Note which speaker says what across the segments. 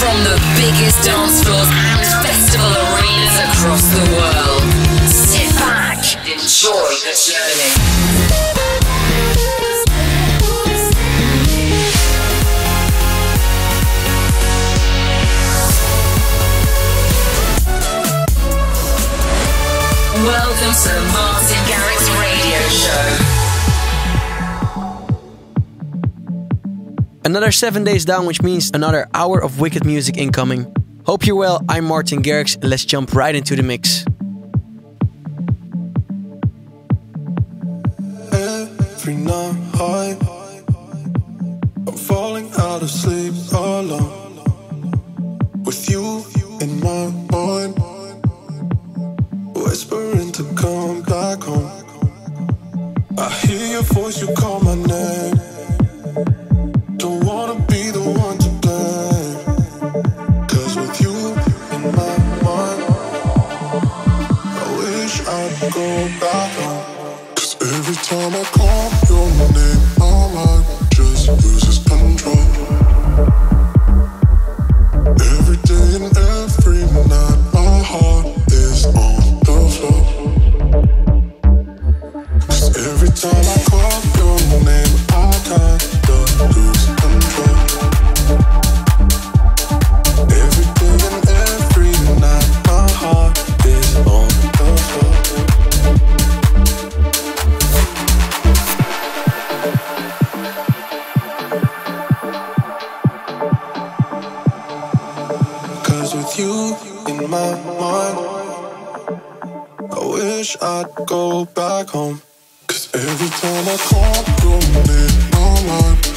Speaker 1: from the biggest dance floors and festival arenas across the world. Sit back enjoy the journey. Welcome to Martin Garrix Radio Show.
Speaker 2: Another 7 days down, which means another hour of wicked music incoming. Hope you're well, I'm Martin Garrix, and let's jump right into the mix.
Speaker 3: on. I wish I'd go back home. Cause every time I call, you're on my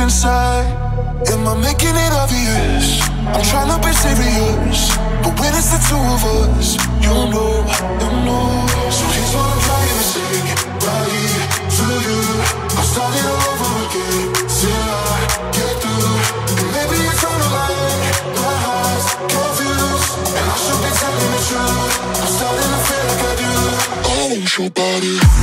Speaker 4: inside. Am I making it obvious? I'm trying to be serious, but when it's the two of us, you know, you know. So here's what I'm trying to say, right to you. I'm starting all over again till I get through. And maybe it's on the line, my heart's confused, and I should be telling the truth. I'm starting to feel like I do. I want your body.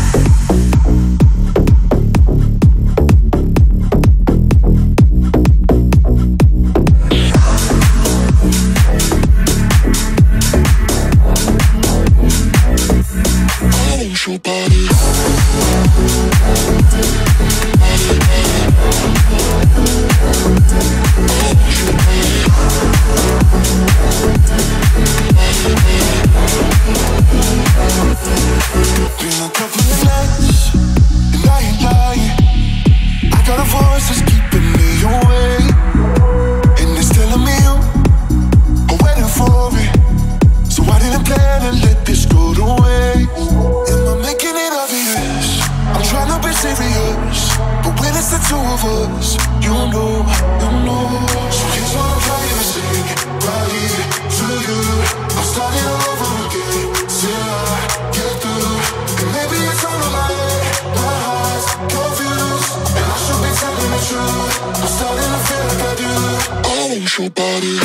Speaker 4: your body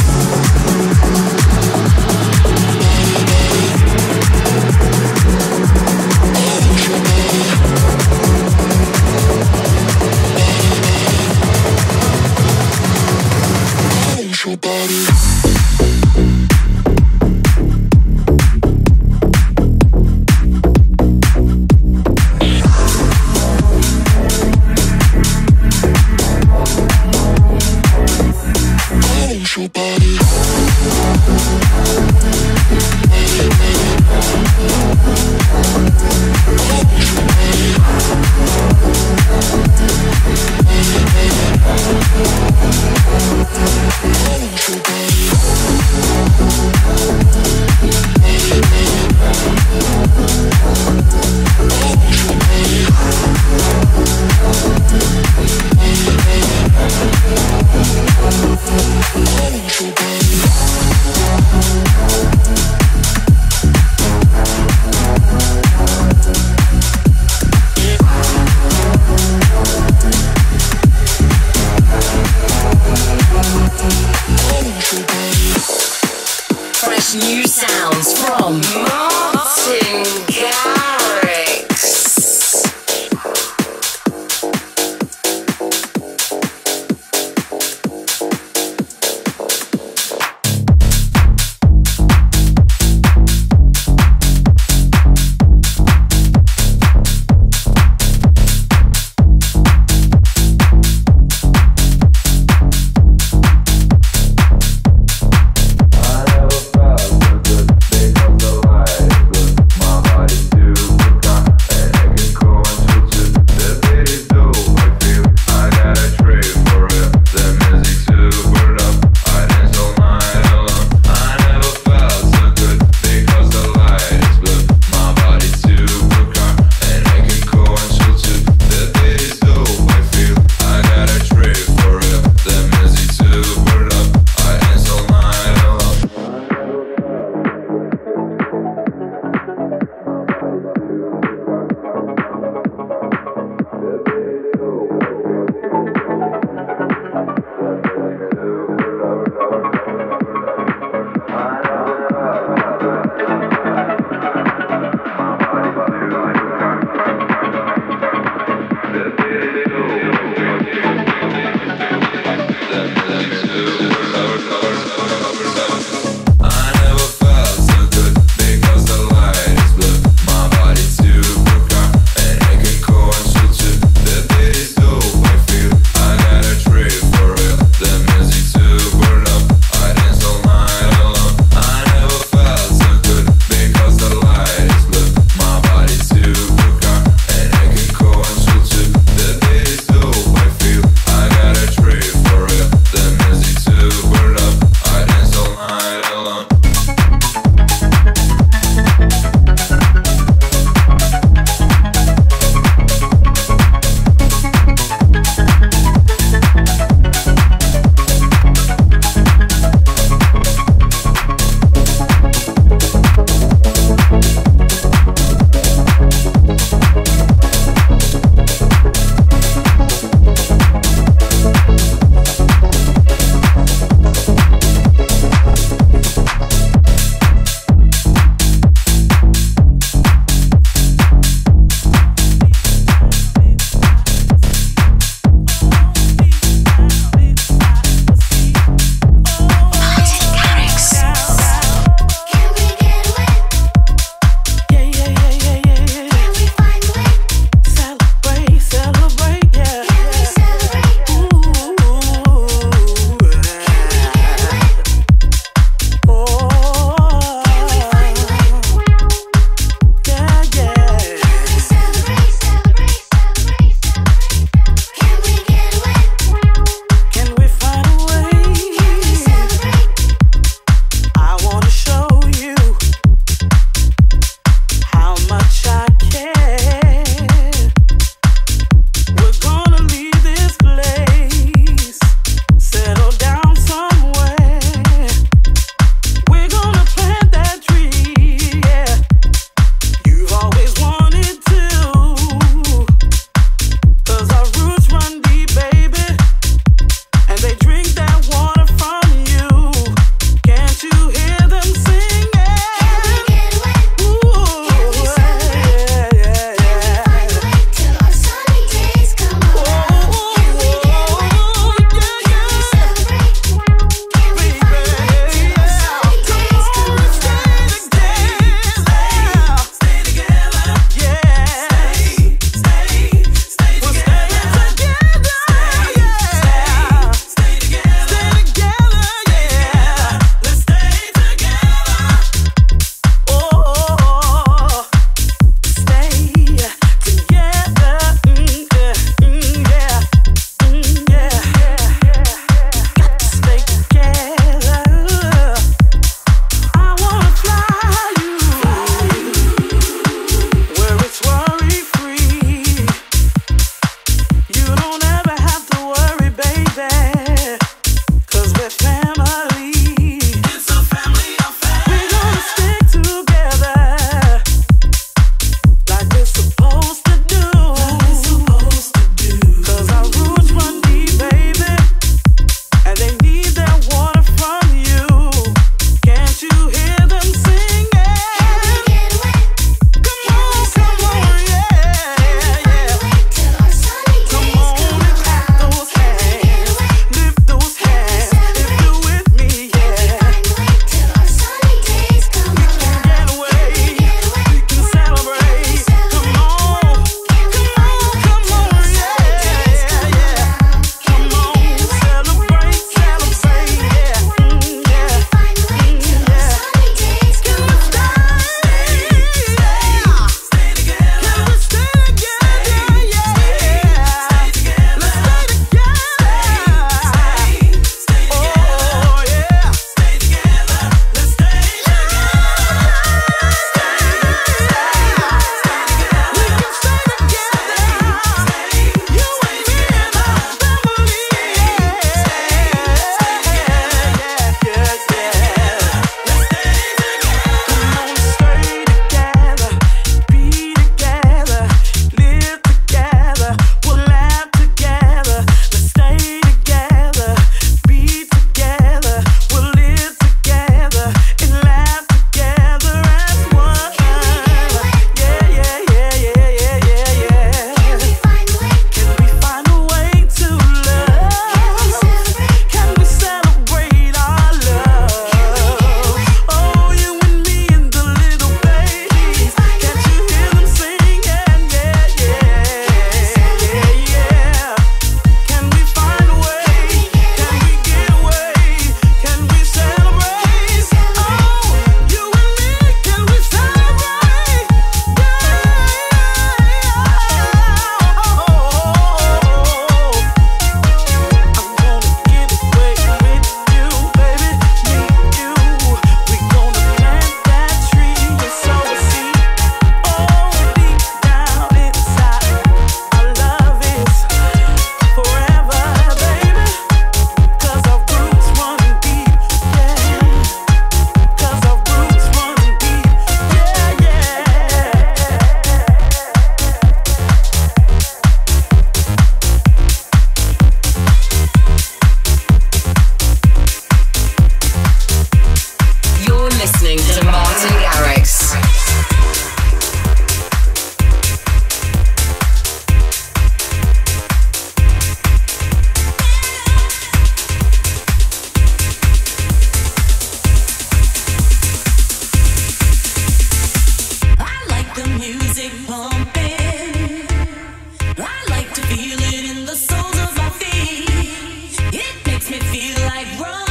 Speaker 4: me feel like
Speaker 5: running.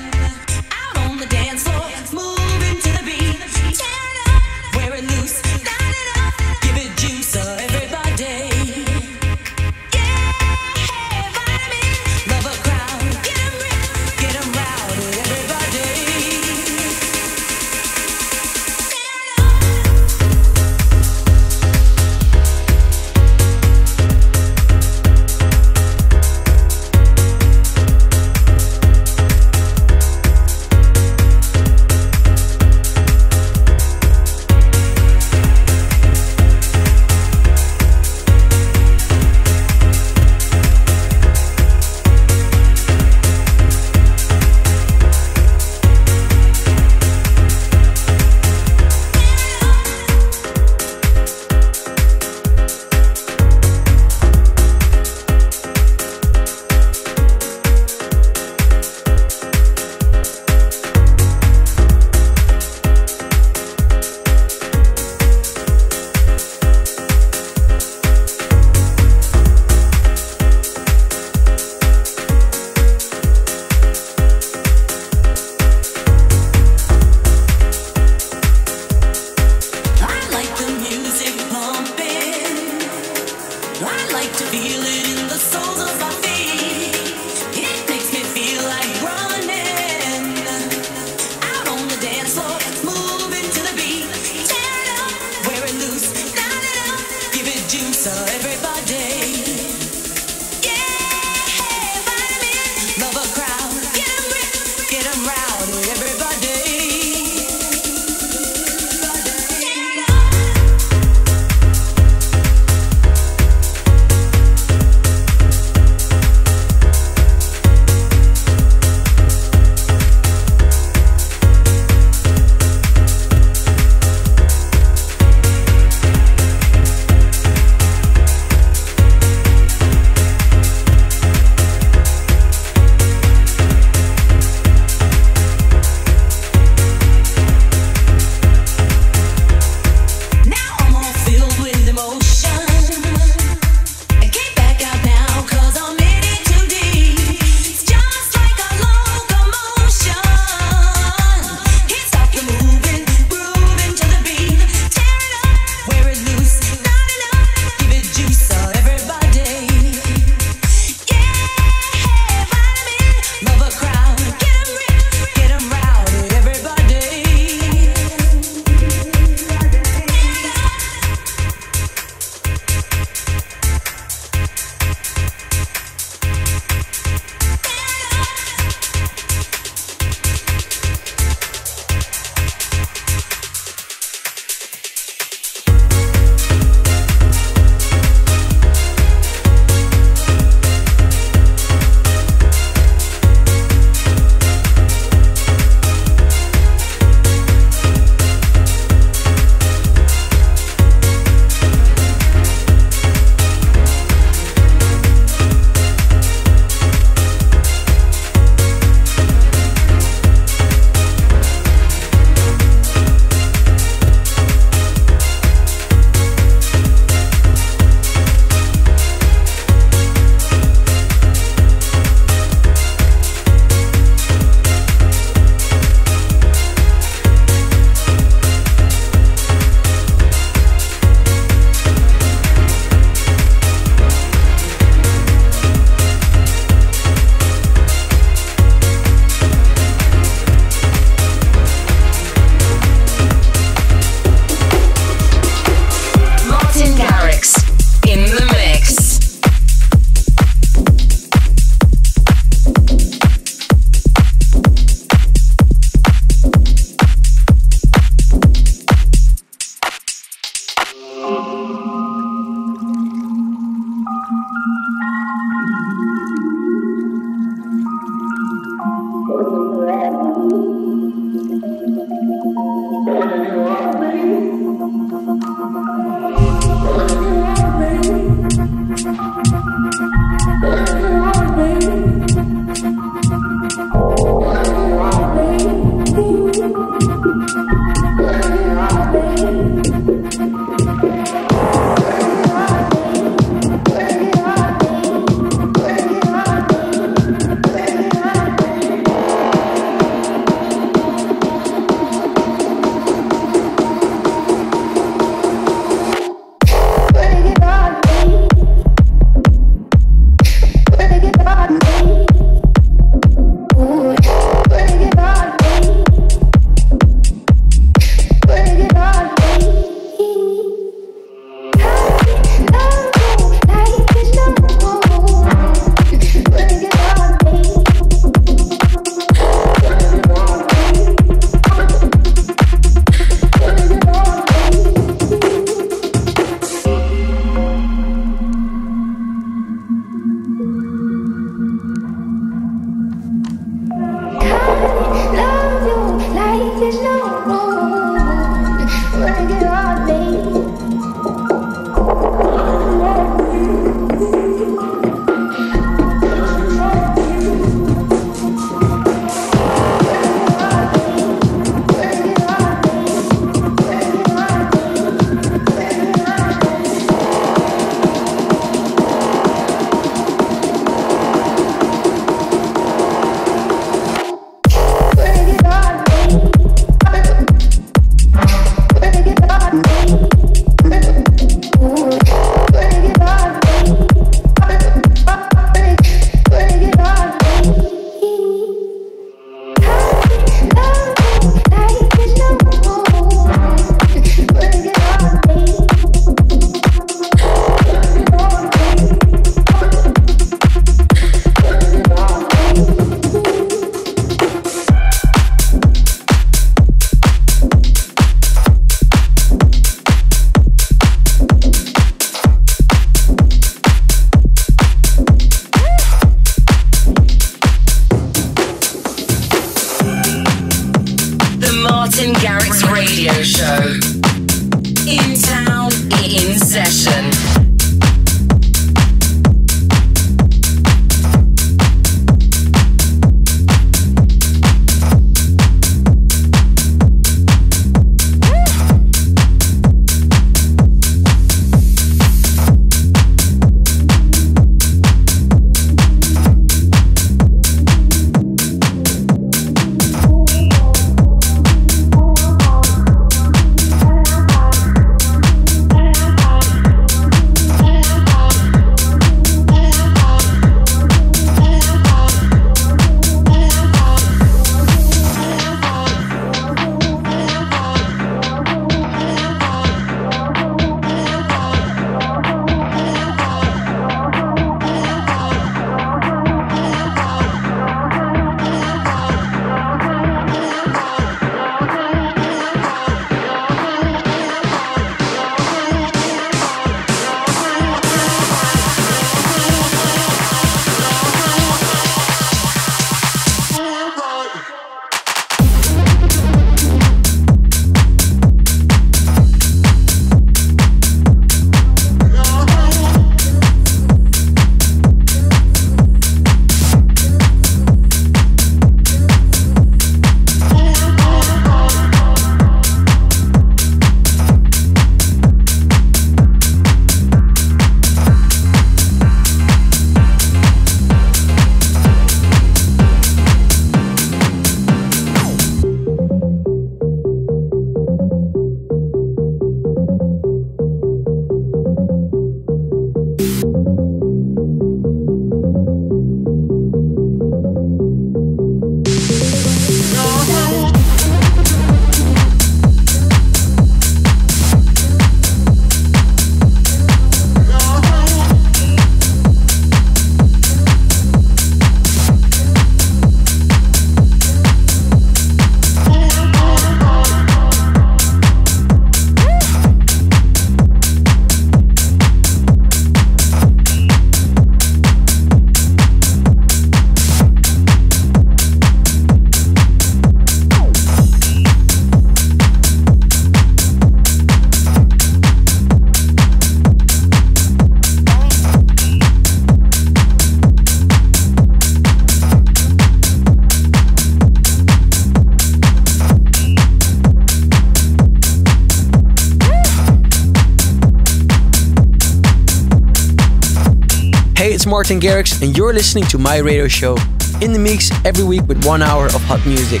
Speaker 5: Martin Garrix,
Speaker 2: and you're listening to my radio show. In the mix every week with one hour of hot music.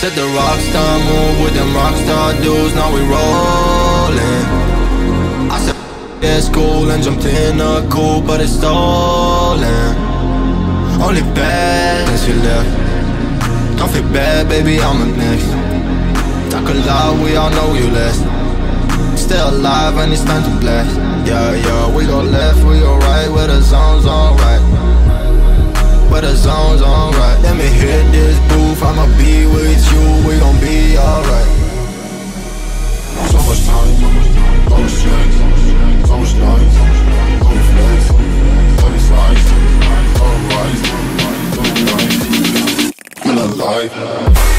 Speaker 6: Set the rockstar move with them rockstar dudes, now we rollin'. I said, that's cool and jumped in a coupe, but it's stolen. Only bad since you left. Don't feel bad, baby, I'm the next. Talk a lot, we all know you less. Still alive and it's time to blast. Yeah, yeah, we go left, we go right, where the zone's alright. Where the zone's alright. Let me hit this booth, I'ma be with you, we gon' be alright.
Speaker 7: So much time, so much strength, so much life, so much flex, so much life,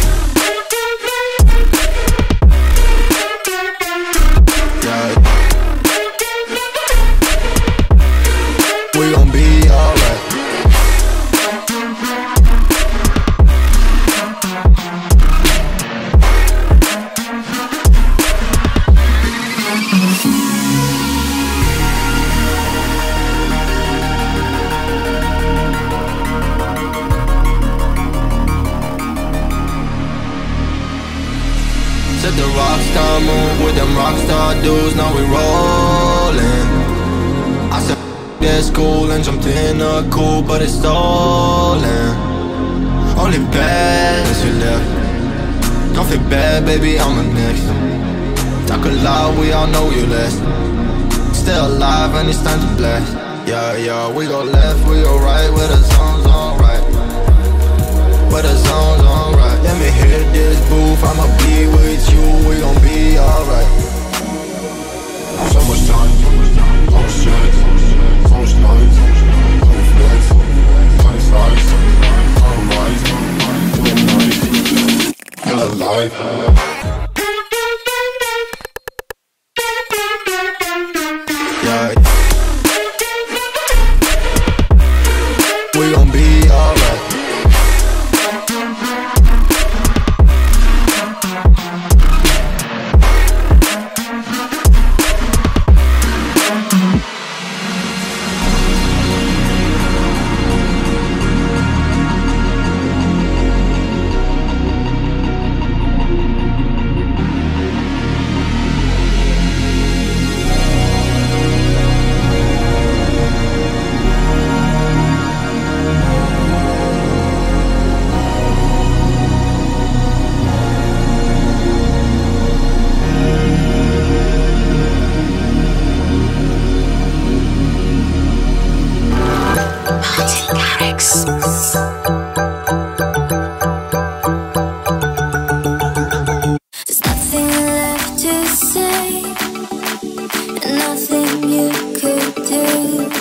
Speaker 7: alright, feel alive.
Speaker 6: dudes, now we rollin'. I said, that's cool and jumped in a coupe, but it's stolen. Only bad as you left. Don't feel bad, baby, I'm the next. Talk a lot, we all know you less. Still alive and it's time to blast. Yeah, yeah, we go left, we go right, where the zone's alright. Where the zone's alright. Let me hit this booth, I'ma be with you, we gon' be alright. So much time, so much life, so much flex, so much life, alright, feel alive.
Speaker 8: nothing you could do.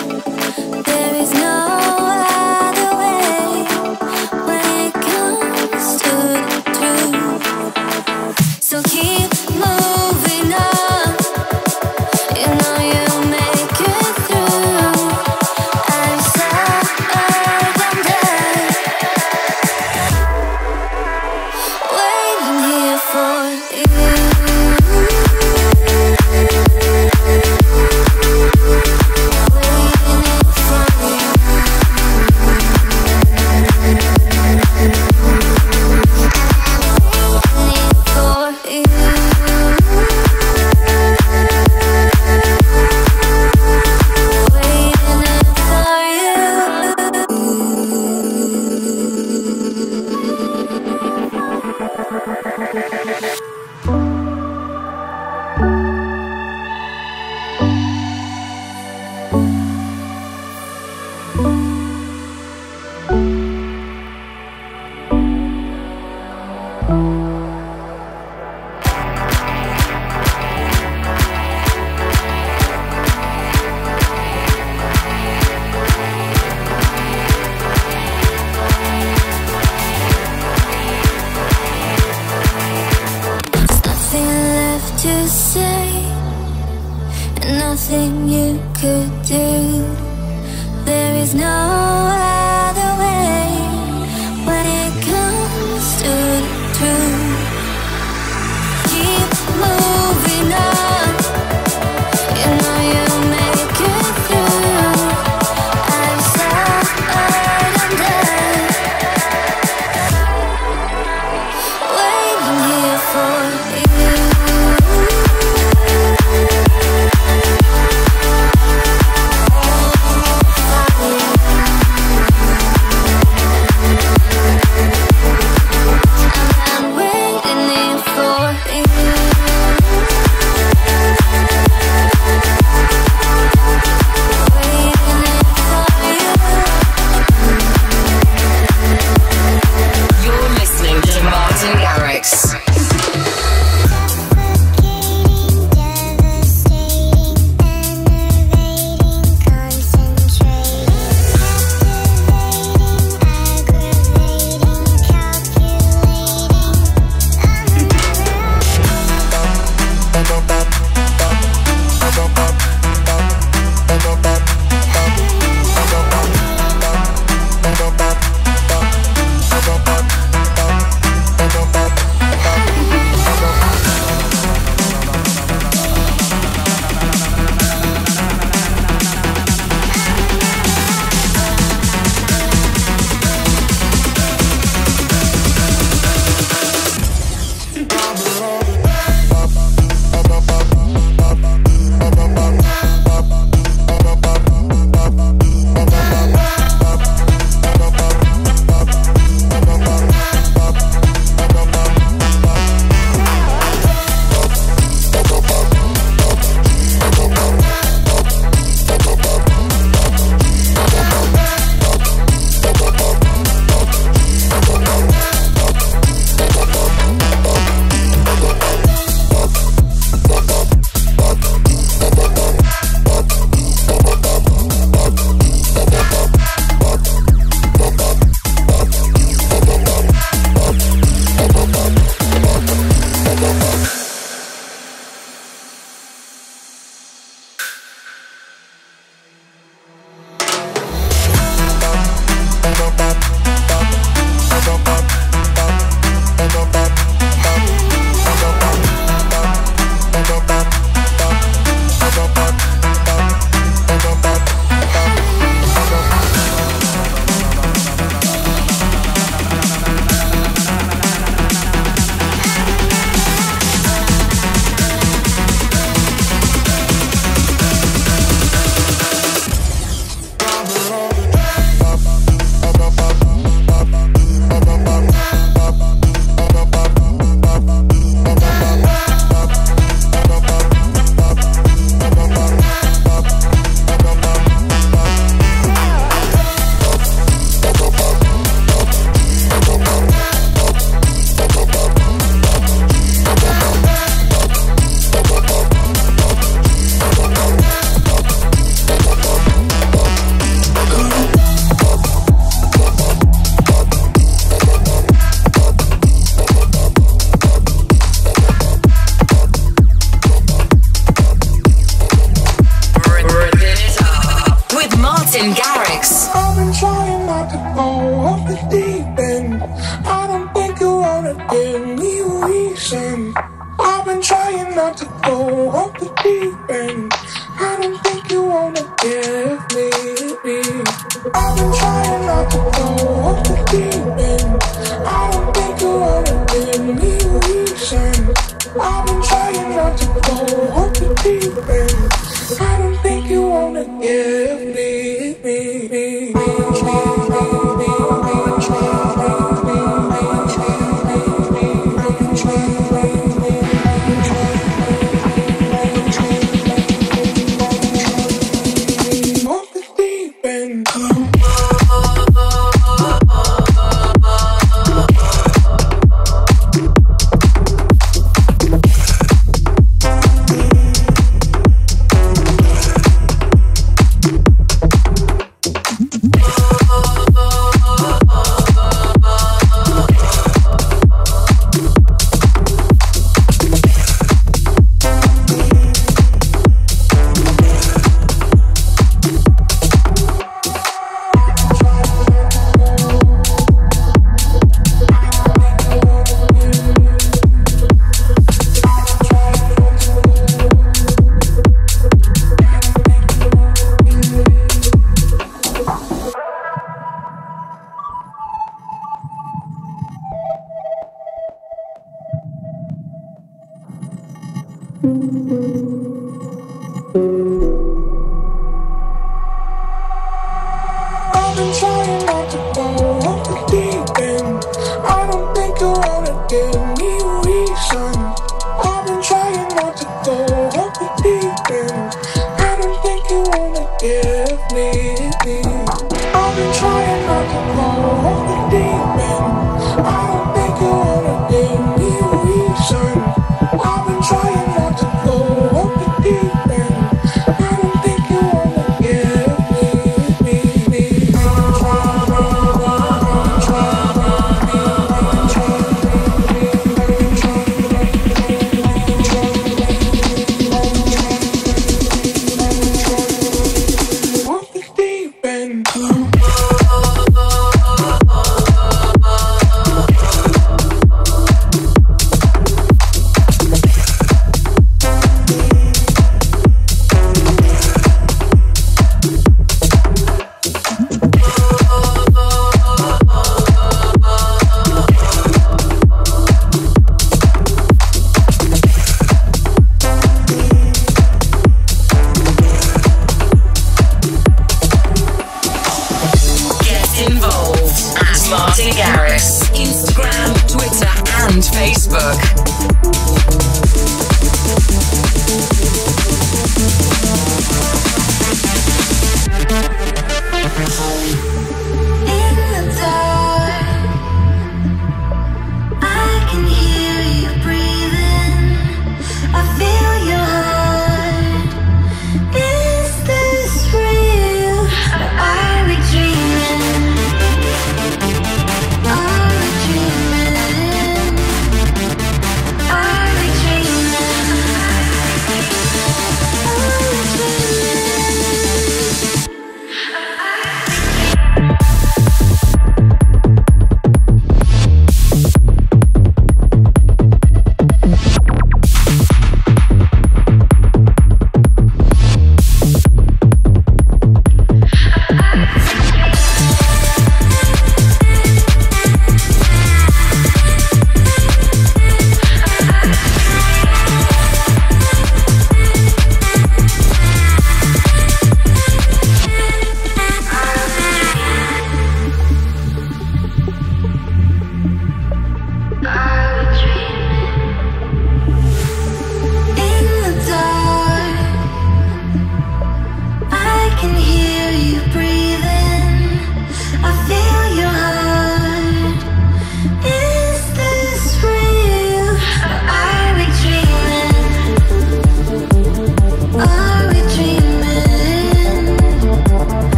Speaker 9: I've been trying not to go, hope you
Speaker 5: keep.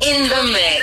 Speaker 5: In the mix.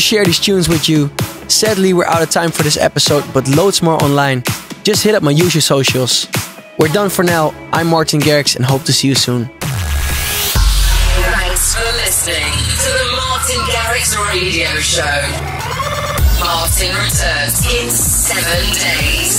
Speaker 2: to share these tunes with you. Sadly, we're out of time for this episode, but loads more online. Just hit up my usual socials. We're done for now. I'm Martin Garrix and hope to see you soon.
Speaker 1: Thanks for listening to the Martin Garrix Radio Show. Martin returns in seven days.